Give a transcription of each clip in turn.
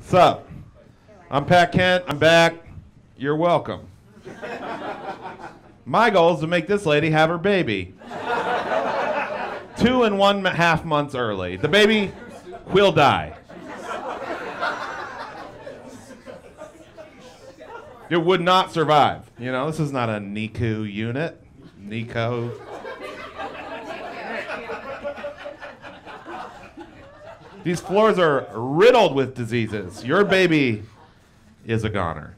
Sup? I'm Pat Kent. I'm back. You're welcome. My goal is to make this lady have her baby. Two and one half months early. The baby will die. It would not survive. You know, this is not a NICU unit. NICO. These floors are riddled with diseases. Your baby is a goner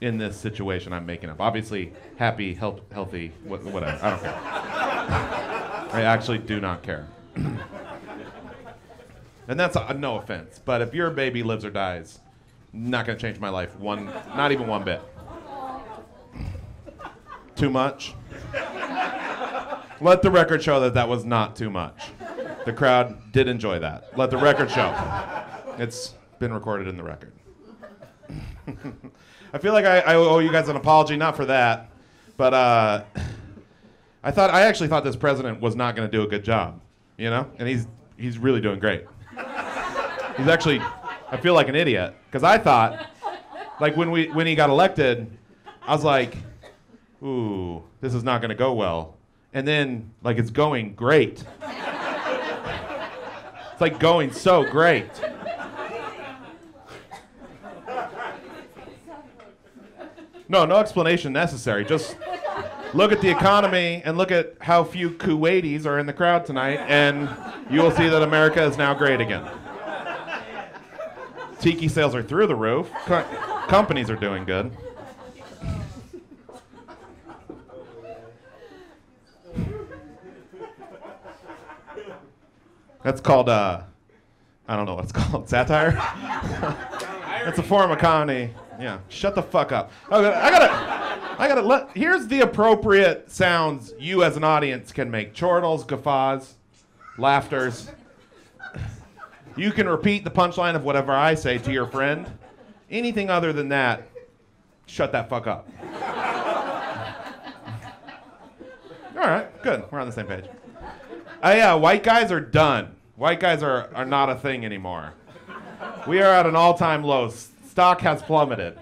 in this situation I'm making up. Obviously, happy, health, healthy, wha- whatever. I don't care. I actually do not care. and that's uh, no offense, but if your baby lives or dies, not going to change my life one, not even one bit. Too much? Let the record show that that was not too much. The crowd did enjoy that. Let the record show. It's been recorded in the record. I feel like I, I owe you guys an apology, not for that, but uh, I thought I actually thought this president was not going to do a good job, you know, and he's he's really doing great. He's actually, I feel like an idiot because I thought, like when we when he got elected, I was like, ooh, this is not going to go well, and then like it's going great. It's like going so great. No, no explanation necessary. Just look at the economy and look at how few Kuwaitis are in the crowd tonight, and you will see that America is now great again. Tiki sales are through the roof. Co- companies are doing good. That's called, uh, I don't know what it's called, satire? That's a form of comedy. Yeah, shut the fuck up. Okay, I gotta, I gotta let. Here's the appropriate sounds you as an audience can make: chortles, guffaws, laughters. You can repeat the punchline of whatever I say to your friend. Anything other than that, shut that fuck up. All right, good. We're on the same page. Uh, yeah, white guys are done. White guys are, are not a thing anymore. We are at an all time low. Stock has plummeted.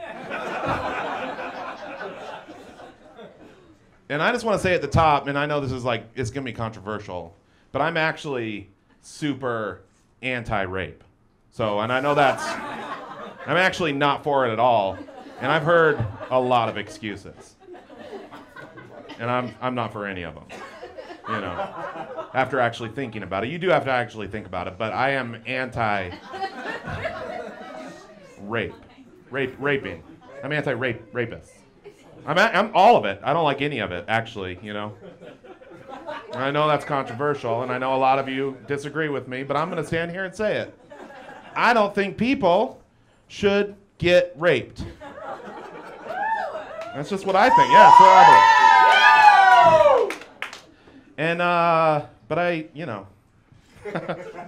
and I just want to say at the top, and I know this is like, it's going to be controversial, but I'm actually super anti rape. So, and I know that's, I'm actually not for it at all. And I've heard a lot of excuses. And I'm, I'm not for any of them. You know, after actually thinking about it. You do have to actually think about it, but I am anti rape. Rape, raping. I'm anti-rape, rapist. I'm, a, I'm all of it. I don't like any of it, actually. You know. I know that's controversial, and I know a lot of you disagree with me, but I'm going to stand here and say it. I don't think people should get raped. That's just what I think. Yeah, believe. And uh, but I, you know.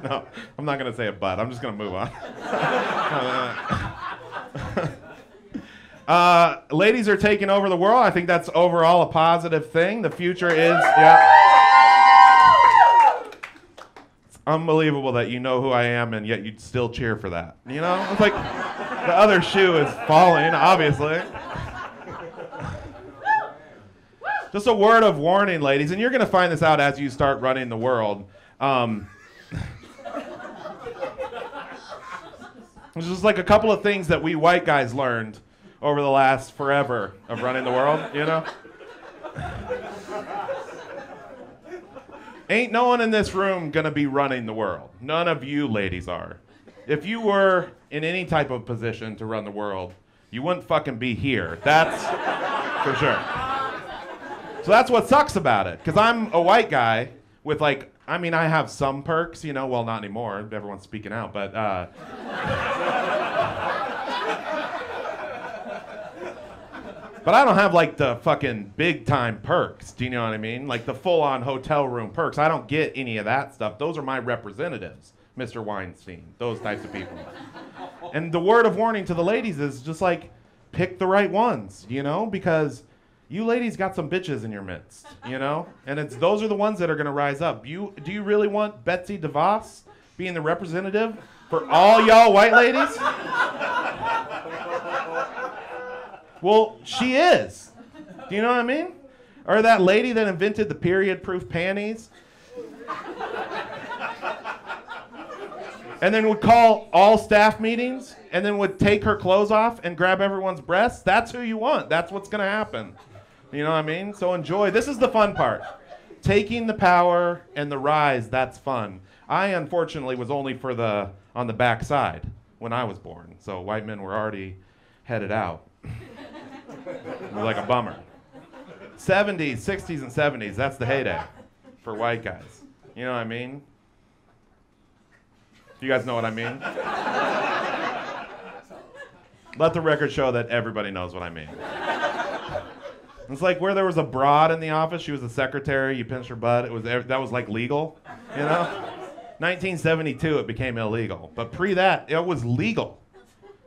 no, I'm not gonna say a but. I'm just gonna move on. uh, ladies are taking over the world. I think that's overall a positive thing. The future is, yeah. It's unbelievable that you know who I am and yet you'd still cheer for that. You know, it's like the other shoe is falling, obviously. Just a word of warning, ladies, and you're going to find this out as you start running the world. Um, There's just like a couple of things that we white guys learned over the last forever of running the world, you know? Ain't no one in this room gonna be running the world. None of you ladies are. If you were in any type of position to run the world, you wouldn't fucking be here. That's for sure. So that's what sucks about it. Because I'm a white guy with like, I mean, I have some perks, you know. Well, not anymore. Everyone's speaking out, but. Uh, But I don't have like the fucking big time perks. Do you know what I mean? Like the full on hotel room perks. I don't get any of that stuff. Those are my representatives, Mr. Weinstein, those types of people. And the word of warning to the ladies is just like pick the right ones, you know, because you ladies got some bitches in your midst, you know, and it's those are the ones that are gonna rise up. You do you really want Betsy DeVos being the representative for all y'all white ladies? Well, she is. Do you know what I mean? Or that lady that invented the period proof panties? and then would call all staff meetings and then would take her clothes off and grab everyone's breasts. That's who you want. That's what's going to happen. You know what I mean? So enjoy. This is the fun part. Taking the power and the rise, that's fun. I unfortunately was only for the on the back side when I was born. So white men were already headed out. like a bummer. 70s, 60s, and 70s, that's the heyday for white guys. You know what I mean? You guys know what I mean? Let the record show that everybody knows what I mean. It's like where there was a broad in the office. She was a secretary. You pinched her butt. It was that was like legal, you know. 1972, it became illegal, but pre that, it was legal.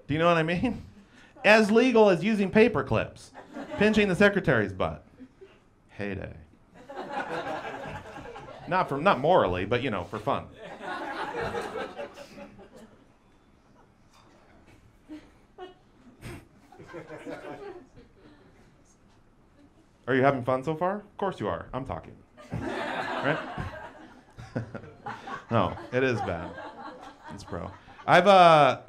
Do you know what I mean? As legal as using paper clips, pinching the secretary's butt. Heyday. Not for not morally, but you know, for fun. Are you having fun so far? Of course you are. I'm talking. right? no, it is bad. It's pro. I've uh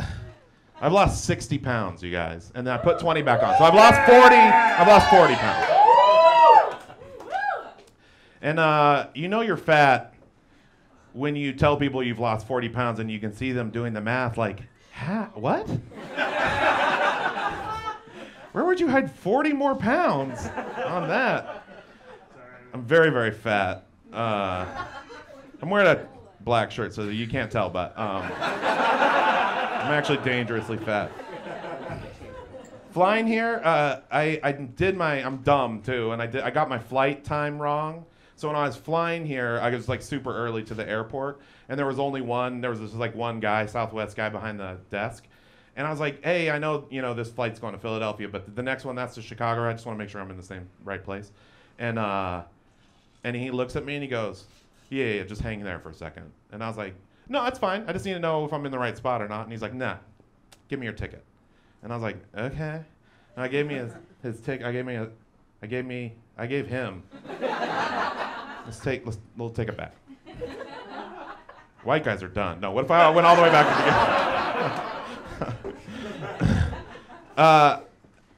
I've lost 60 pounds, you guys, and then I put 20 back on. So I've lost 40. I've lost 40 pounds. And uh, you know you're fat when you tell people you've lost 40 pounds and you can see them doing the math like, ha, what? Where would you hide 40 more pounds on that? I'm very, very fat. Uh, I'm wearing a black shirt, so you can't tell, but um, I'm actually dangerously fat. Flying here, uh, I, I did my, I'm dumb too, and I, did, I got my flight time wrong. So when I was flying here, I was like super early to the airport, and there was only one, there was this like one guy, Southwest guy behind the desk. And I was like, hey, I know, you know, this flight's going to Philadelphia, but the next one, that's to Chicago. I just want to make sure I'm in the same right place. And, uh, and he looks at me and he goes, yeah, yeah, just hang there for a second. And I was like, no, that's fine. I just need to know if I'm in the right spot or not. And he's like, nah, give me your ticket. And I was like, okay. And I gave me his, his ticket. I gave me a, I gave me, I gave him. let's take, let's, we'll take it back. White guys are done. No, what if I went all the way back to the? uh,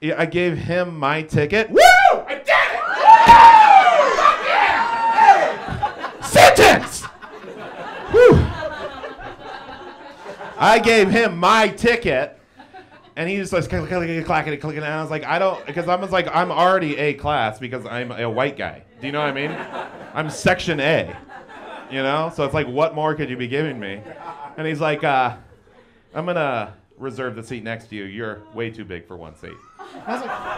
yeah, I gave him my ticket. Woo! I did it! Woo! Fuck yeah! Sentence! Whew. I gave him my ticket, and he just like clicking, clicking, clacking, clicking, and I was like, I don't, because I was like, I'm already A class because I'm a white guy. Do you know what I mean? I'm section A. You know, so it's like, what more could you be giving me? And he's like, uh, I'm gonna reserve the seat next to you. You're way too big for one seat. I was like,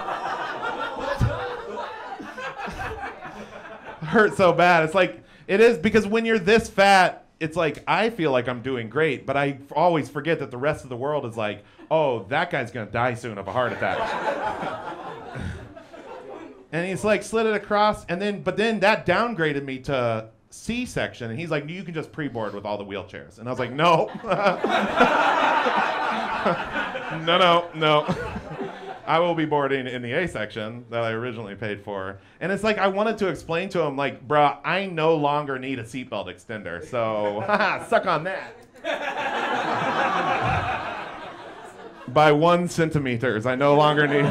hurt so bad. It's like it is because when you're this fat, it's like I feel like I'm doing great, but I always forget that the rest of the world is like, oh, that guy's gonna die soon of a heart attack. and he's like slid it across, and then but then that downgraded me to C section, and he's like, you can just pre-board with all the wheelchairs, and I was like, no. no, no, no. I will be boarding in the A section that I originally paid for. And it's like I wanted to explain to him, like, bruh, I no longer need a seatbelt extender, so suck on that. By one centimeters, I no longer need.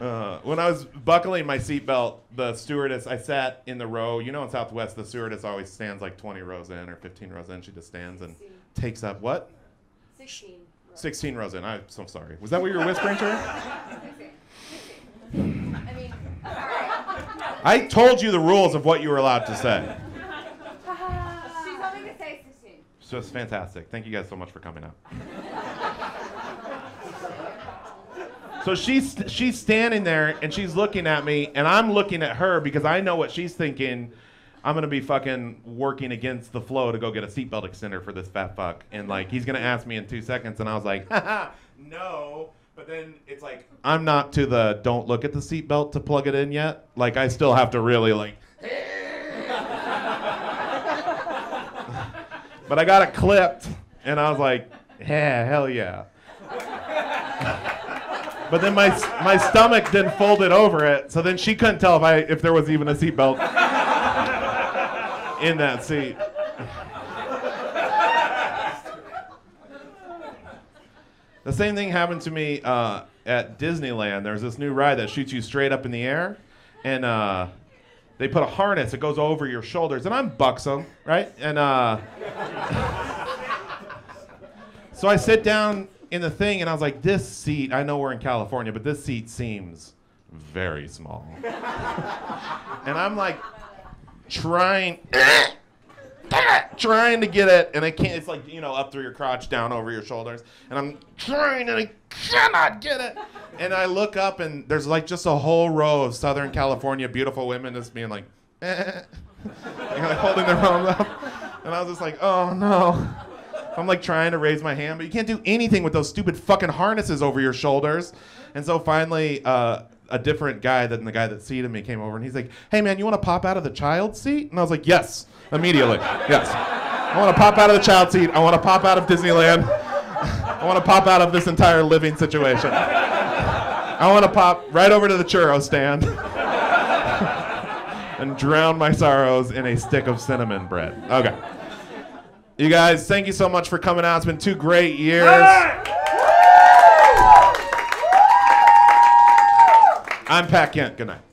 uh, when I was buckling my seatbelt, the stewardess, I sat in the row. You know, in Southwest, the stewardess always stands like 20 rows in or 15 rows in. She just stands and takes up what? 16. 16 rows in. I'm so sorry. Was that what you were whispering to her? 16. I mean, all right. I told you the rules of what you were allowed to say. she told me to say 16. So it's fantastic. Thank you guys so much for coming out. So she's she's standing there and she's looking at me and I'm looking at her because I know what she's thinking I'm gonna be fucking working against the flow to go get a seatbelt extender for this fat fuck, and like he's gonna ask me in two seconds, and I was like, no. But then it's like I'm not to the don't look at the seatbelt to plug it in yet. Like I still have to really like. but I got it clipped, and I was like, yeah, hell yeah. But then my my stomach didn't fold it over it, so then she couldn't tell if I if there was even a seatbelt in that seat. The same thing happened to me uh, at Disneyland. There's this new ride that shoots you straight up in the air, and uh, they put a harness that goes over your shoulders, and I'm buxom, right? And uh, so I sit down in the thing, and I was like, "This seat. I know we're in California, but this seat seems very small." and I'm like trying. trying to get it, and I can't. It's like you know, up through your crotch, down over your shoulders, and I'm trying, and I cannot get it. And I look up, and there's like just a whole row of Southern California beautiful women just being like, eh, and like holding their arms up, and I was just like, oh no. I'm like trying to raise my hand, but you can't do anything with those stupid fucking harnesses over your shoulders. And so finally, uh, a different guy than the guy that seated me came over, and he's like, "Hey man, you want to pop out of the child seat?" And I was like, "Yes." Immediately. Yes. I want to pop out of the child seat. I want to pop out of Disneyland. I want to pop out of this entire living situation. I want to pop right over to the churro stand and drown my sorrows in a stick of cinnamon bread. Okay. You guys, thank you so much for coming out. It's been two great years. I'm Pat Kent. Good night.